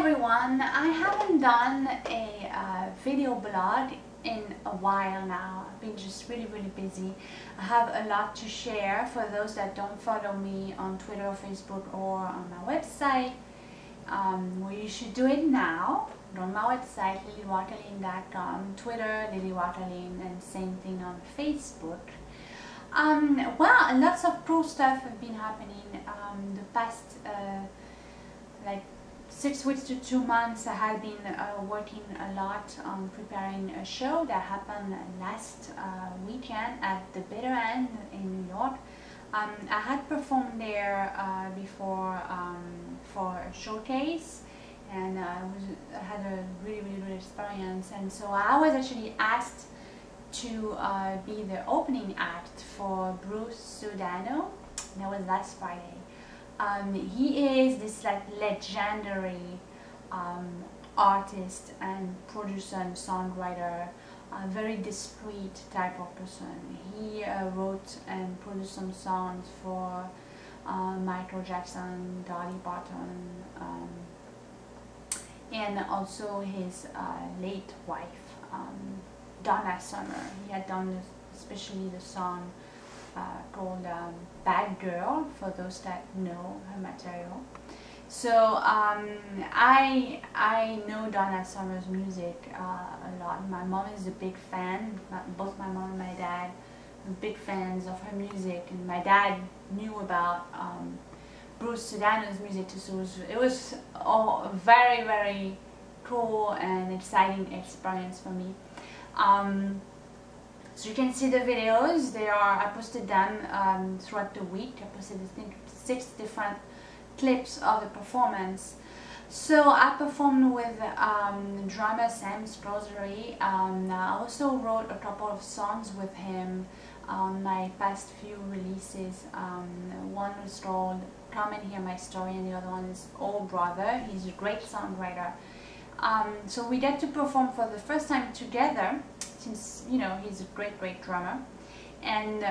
everyone, I haven't done a uh, video blog in a while now. I've been just really really busy. I have a lot to share for those that don't follow me on Twitter or Facebook or on my website. Um, well, you should do it now. On my website, liliroquelin.com, Twitter, liliroquelin, and same thing on Facebook. Um, well, lots of cool stuff have been happening um, the past uh, like six weeks to two months I had been uh, working a lot on preparing a show that happened last uh, weekend at the Bitter End in New York. Um, I had performed there uh, before um, for a showcase and I, was, had a really really good experience and so I was actually asked to uh, be the opening act for Bruce Sudano. That was last Friday. Um, he is this like legendary um, artist and producer and songwriter, a very discreet type of person. He uh, wrote and produced some songs for uh, Michael Jackson, Dolly Parton, um, and also his uh, late wife, um, Donna Summer. He had done especially the song uh, called um, Bad Girl for those that know her material. So um, I I know Donna Summer's music uh, a lot. My mom is a big fan. Both my mom and my dad are big fans of her music, and my dad knew about um, Bruce Sudano's music too. So it was, all very very cool and exciting experience for me. Um, so you can see the videos. They are I posted them um, throughout the week. I posted I think six different clips of the performance. So I performed with um, drummer Sam Sprosery. Um, I also wrote a couple of songs with him on my past few releases. Um, one was called Come and Hear My Story and the other one is Old Brother. He's a great songwriter. Um, so we get to perform for the first time together since you know he's a great great drummer. And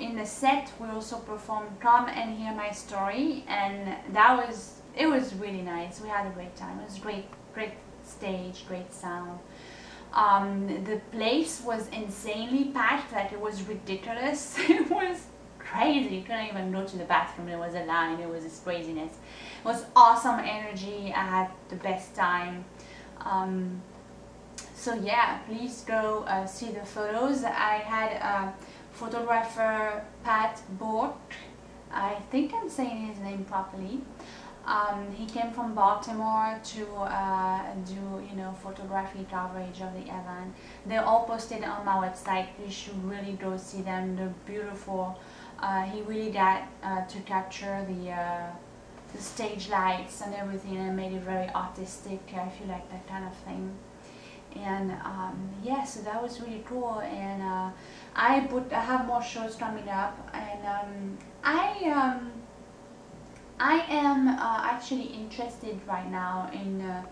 in the set we also performed come and hear my story and that was it was really nice. We had a great time. It was great great stage great sound. Um, the place was insanely packed like it was ridiculous. It was crazy. You couldn't even go to the bathroom. There was a line. It was this craziness. It was awesome energy. I had the best time. Um, so yeah please go uh, see the photos. I had photographer Pat Bourque. I think I'm saying his name properly. Um, he came from Baltimore to uh, do you know photography coverage of the event they're all posted on my website. You should really go see them. They're beautiful. Uh, he really got uh, to capture the uh, the stage lights and everything and made it very artistic. I feel like that kind of thing and um, yeah so that was really cool. And uh, I put I have more shows coming up. And um, I um, I am uh, actually interested right now in uh,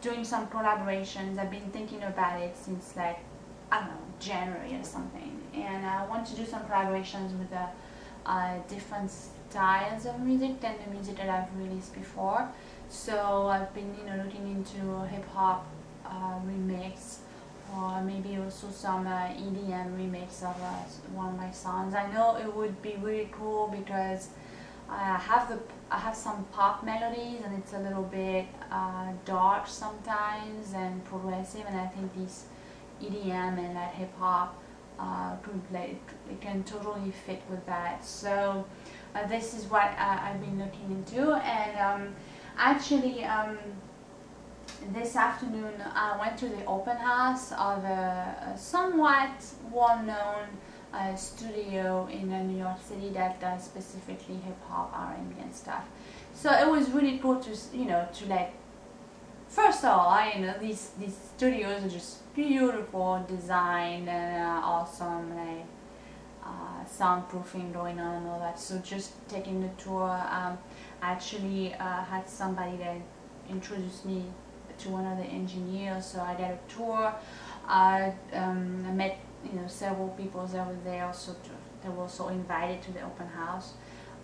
doing some collaborations. I've been thinking about it since like I don't know January or something. And I want to do some collaborations with uh, uh, different styles of music than the music that I've released before. So I've been you know looking into hip-hop uh, remix or maybe also some uh, EDM remix of uh, one of my songs. I know it would be really cool because I have the I have some pop melodies and it's a little bit uh, dark sometimes and progressive and I think this EDM and that hip hop uh, could like, it can totally fit with that. So uh, this is what uh, I've been looking into and um, actually um, this afternoon I went to the open house of a, a somewhat well-known uh, studio in uh, New York City that does specifically hip-hop, R&B and stuff. So it was really cool to, you know, to like, first of all, you know, these, these studios are just beautiful design and uh, awesome, like, uh, soundproofing going on and all that. So just taking the tour, um, I actually uh, had somebody that introduced me to one of the engineers. So I got a tour. I, um, I met you know several people that were there also to, were also invited to the open house.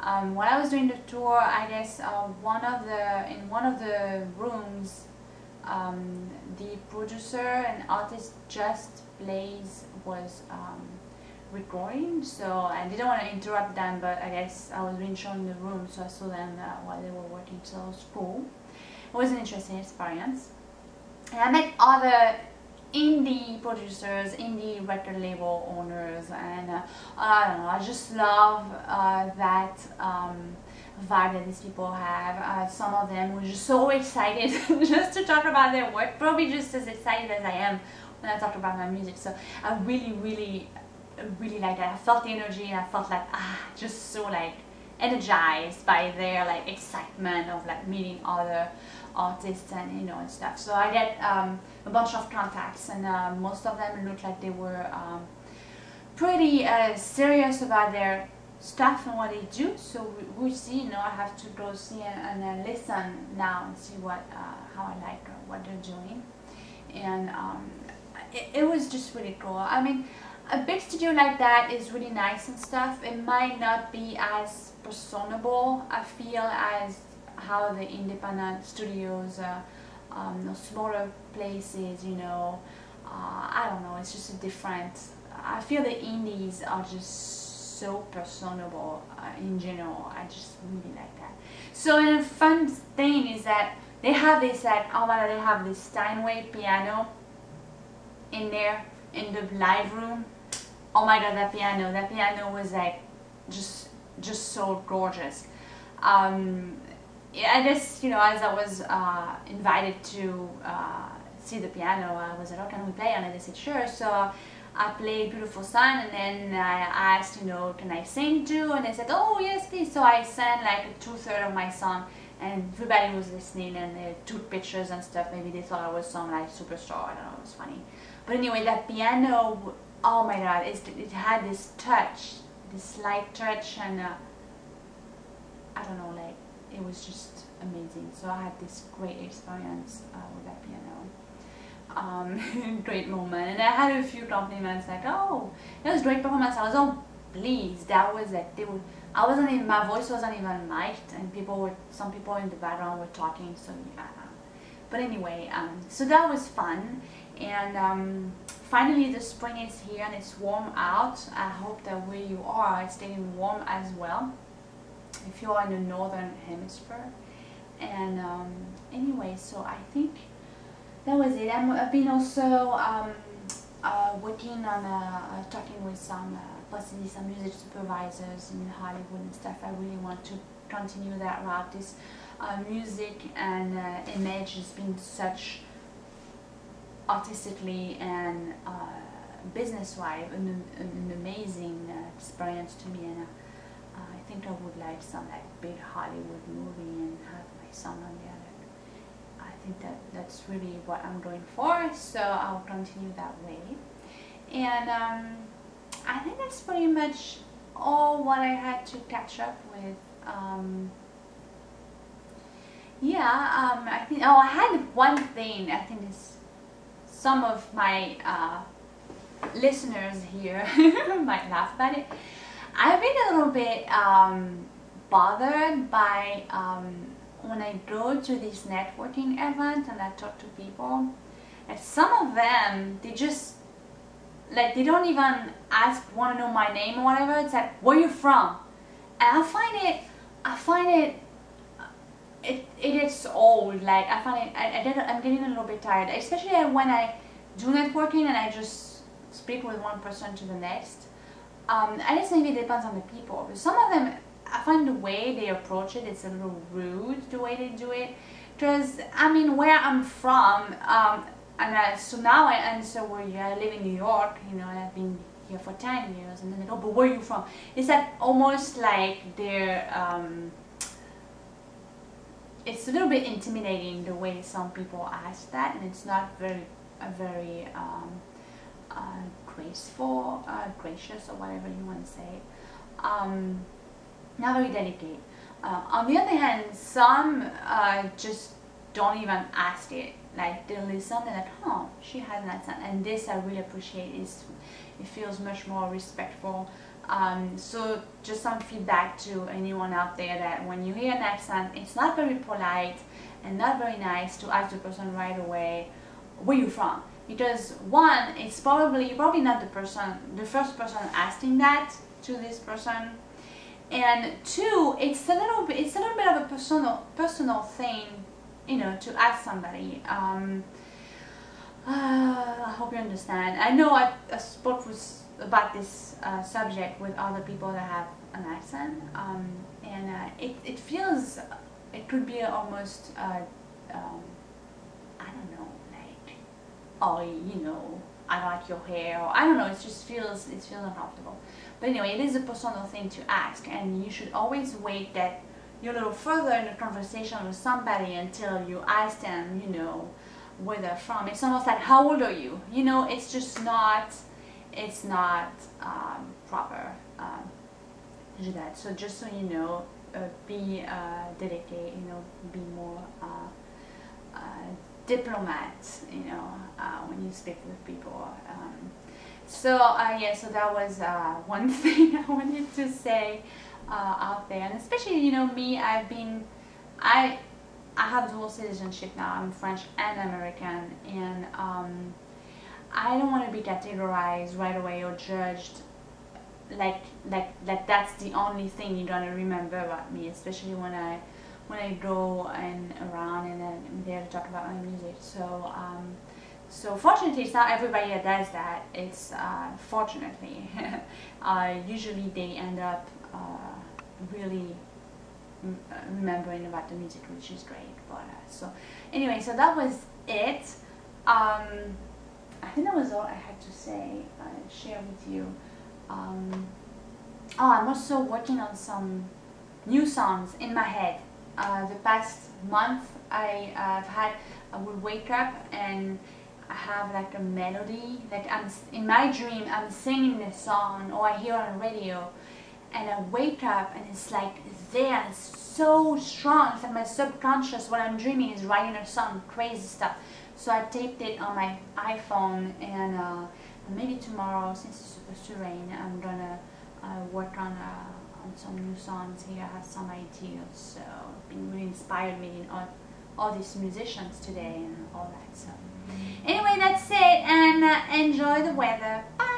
Um, when I was doing the tour, I guess uh, one of the in one of the rooms, um, the producer and artist Just Blaze was um, recording. So I didn't want to interrupt them, but I guess I was being shown the room, so I saw them uh, while they were working. So it was cool. It was an interesting experience. And I met other indie producers, indie record label owners, and uh, I don't know, I just love uh, that um, vibe that these people have. Uh, some of them were just so excited just to talk about their work, probably just as excited as I am when I talk about my music. So I really, really, really like that. I felt the energy and I felt like, ah, just so like energized by their like excitement of like meeting other artists and you know and stuff. So I get um, a bunch of contacts and uh, most of them look like they were um, pretty uh, serious about their stuff and what they do. So we, we see, you know, I have to go see and, and uh, listen now and see what uh, how I like what they're doing. And um, it, it was just really cool. I mean, a big studio like that is really nice and stuff. It might not be as personable, I feel, as how the independent studios, uh, um, smaller places, you know, uh, I don't know, it's just a different, I feel the indies are just so personable uh, in general, I just really like that. So and a fun thing is that they have this like, oh my god, they have this Steinway piano in there, in the live room. Oh my god, that piano, that piano was like, just, just so gorgeous. Um, I guess, you know, as I was uh, invited to uh, see the piano, I was like, oh, can we play And? They said, sure. So I played Beautiful Sun and then I asked, you know, can I sing too? And they said, oh, yes, please. So I sang like two-thirds of my song and everybody was listening and they took pictures and stuff. Maybe they thought I was some like superstar. I don't know, it was funny. But anyway, that piano, oh my God, it had this touch, this light touch and uh, I don't know, like it was just amazing. So I had this great experience uh, with that piano. Um, great moment. And I had a few compliments like, oh, it was great performance. I was all pleased. That was it. They would, I wasn't even, my voice wasn't even mic'd and people were, some people in the background were talking. So yeah. But anyway, um, so that was fun. And um, finally the spring is here and it's warm out. I hope that where you are, it's staying warm as well if you are in the northern hemisphere. And um, anyway so I think that was it. I have been also um, uh, working on uh, uh, talking with some uh, possibly some music supervisors in Hollywood and stuff. I really want to continue that route. This uh, music and uh, image has been such artistically and business-wise an, an, amazing experience to me. And think I would like some like big Hollywood movie and have my son on the other. I think that that's really what I'm going for, so I'll continue that way. And um, I think that's pretty much all what I had to catch up with. Um, yeah, um, I think, oh, I had one thing, I think is some of my uh, listeners here might laugh about it. I've been a little bit um, bothered by um, when I go to these networking events and I talk to people, and some of them, they just, like, they don't even ask, want to know my name or whatever. It's like, where you from? And I find it, I find it, it, it is old. Like, I find it, I, I I'm getting a little bit tired, especially when I do networking and I just speak with one person to the next um, I guess maybe it depends on the people. But some of them, I find the way they approach it, it's a little rude the way they do it. Because, I mean, where I'm from, um, and I, so now I, so where I live in New York, you know, I've been here for 10 years, and then they go, but where are you from? It's that almost like they're, um, it's a little bit intimidating the way some people ask that, and it's not very, a very, um, uh, graceful, uh, gracious, or whatever you want to say. Um, not very delicate. Uh, on the other hand, some uh, just don't even ask it. Like they listen and like, oh, she has an accent, and this I really appreciate. Is it feels much more respectful. Um, so just some feedback to anyone out there that when you hear an accent, it's not very polite and not very nice to ask the person right away, where you from? Because one, it's probably probably not the person, the first person asking that to this person, and two, it's a little bit, it's a little bit of a personal personal thing, you know, to ask somebody. Um, uh, I hope you understand. I know I, I spoke with, about this uh, subject with other people that have an accent, um, and uh, it, it feels, it could be almost, uh, um, I don't know, like, oh, you know, I like your hair, or I don't know, it just feels, it feels uncomfortable. But anyway, it is a personal thing to ask, and you should always wait that you're a little further in a conversation with somebody until you ask them, you know, where they're from. It's almost like, how old are you? You know, it's just not, it's not um, proper um, to do that. So just so you know, uh, be uh, delicate, you know, be more uh, uh diplomat, you know, uh, when you speak with people. Um, so uh, yeah, so that was one thing I wanted to say out there, and especially, you know, me, I've been, I I have dual citizenship now. I'm French and American, and um, I don't want to be categorized right away or judged like like like that's the only thing you're gonna remember about me, especially when I when I go and around and I'm there to talk about my music. So um, so fortunately, it's not everybody that does that. It's uh, fortunately, uh, usually they end up uh, really remembering about the music, which is great. But uh, so anyway, so that was it. Um, I think that was all I had to say, uh, share with you. Um, oh, I'm also working on some new songs in my head. Uh, the past month, I have had, I would wake up and I have like a melody, like I'm in my dream, I'm singing this song, or I hear on the radio, and I wake up and it's like there, it's so strong. It's like my subconscious, what I'm dreaming is writing a song, crazy stuff. So I taped it on my iPhone and uh, maybe tomorrow, since it's supposed to rain, I'm gonna uh, work on uh, on some new songs here. I have some ideas, so really inspired meeting all, all these musicians today and all that. So anyway, that's it, and uh, enjoy the weather. Bye.